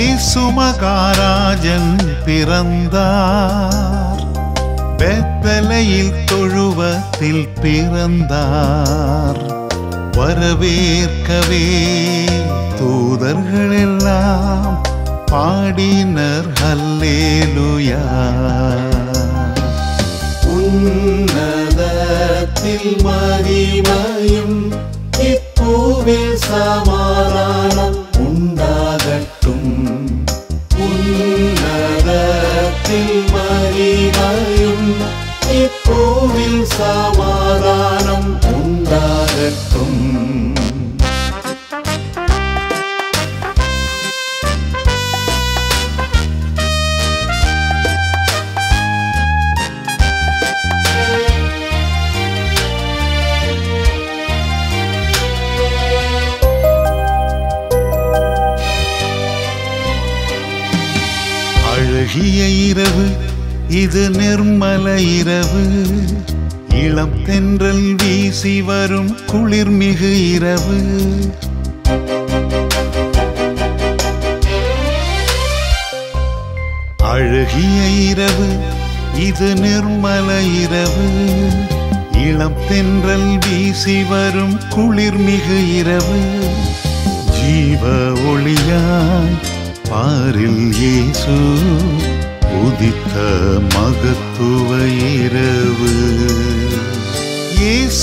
இயேசு மகாராஜன் பிறந்தார். பெத்தலையில் தொழுவத்தில் பிறந்தார். வரவேற்கவே தூதர்கள் எல்லாம் பாடினர் ஹல்லேலுயா. உன்னதத்தில் மகிமையும் இப்பூவில் சமாதானம் இப்பூவில் சமாதானம் உண்டாகட்டும். அழகிய இரவு இது நிர்மல இரவு. இளம் தென்றல் வீசி வரும் குளிர்மிகு இரவு. அழகிய இரவு இது நிர்மல இரவு. இளம் தென்றல் வீசி வரும் குளிர்மிகு இரவு. ஜீவ ஒளியாய் பாரில் இயேசு உதித்த மகத்துவ இரவு.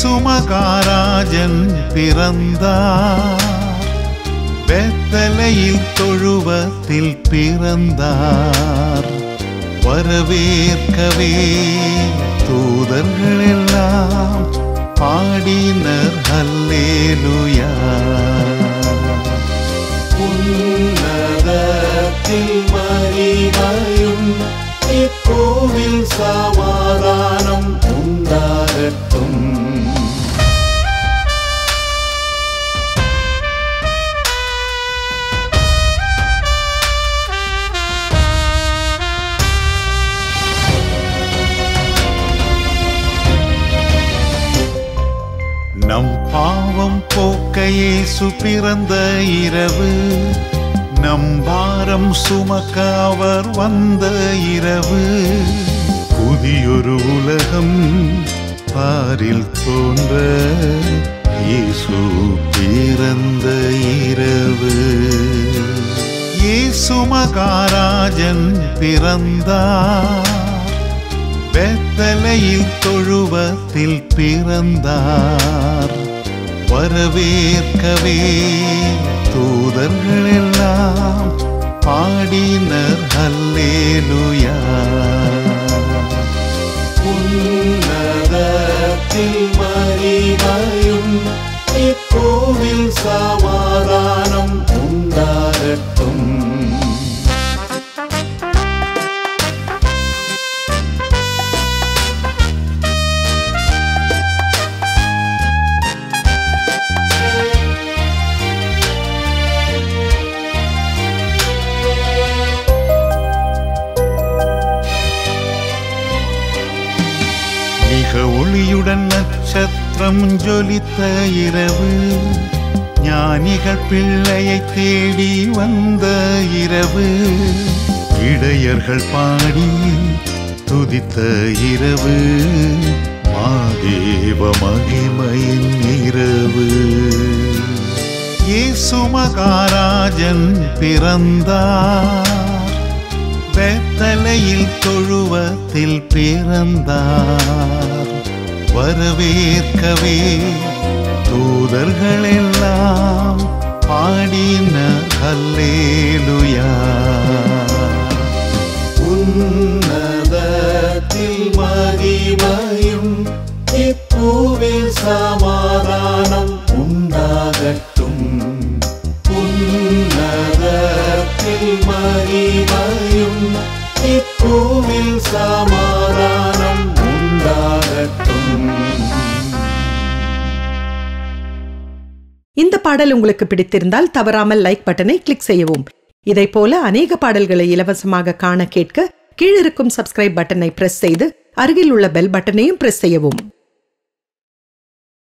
சுமகாராஜன் பிறந்தார். பெத்தலையில் தொழுவத்தில் பிறந்தார். வரவேற்கவே தூதர்கள் எல்லாம் பாடினர். ஹல்லேலுயா. போக்க சுப்பிறந்த இரவு. நம் பாரம் சுமக்க அவர் வந்த இரவு. புதியொரு உலகம் பாரில் தோன்ற இயேசு பிறந்த இரவு. இயேசு மகாராஜன் பிறந்தார். பெத்தலையில் தொழுவத்தில் பிறந்தார். வரவேற்கவே தூதர்கள் எல்லாம் பாடினர் ஹல்லேலுயா உன்னதத்தில் மகிமையும் இப்போவில் சமாதானம் உண்டாகட்டும் நட்சத்திரம் ஜொலித்த இரவு ஞானிகள் பிள்ளையை தேடி வந்த இரவு. இடையர்கள் பாடி துதித்த இரவு மாதேவ மகிமையின் இரவு. சுமகாராஜன் பிறந்தார் பெத்தலையில் தொழுவத்தில் பிறந்தார். வரவேற்கவே தூதர்கள் எல்லாம் பாடினர் ஹல்லேலுயா உன்னதத்தில் மகிமையும் இப்பூவில் சமாதானம் உண்டாகட்டும் உன்னதத்தில் மகிமையும் இப்பூவில் சமாதானம் பாடல் உங்களுக்கு பிடித்திருந்தால் தவறாமல் லைக் பட்டனை கிளிக் செய்யவும். இதை போல அநேக பாடல்களை இலவசமாக காண கேட்க கீழிருக்கும் சப்ஸ்கிரைப் பட்டனை பிரஸ் செய்து அருகில் உள்ள பெல் பட்டனையும் பிரஸ் செய்யவும்.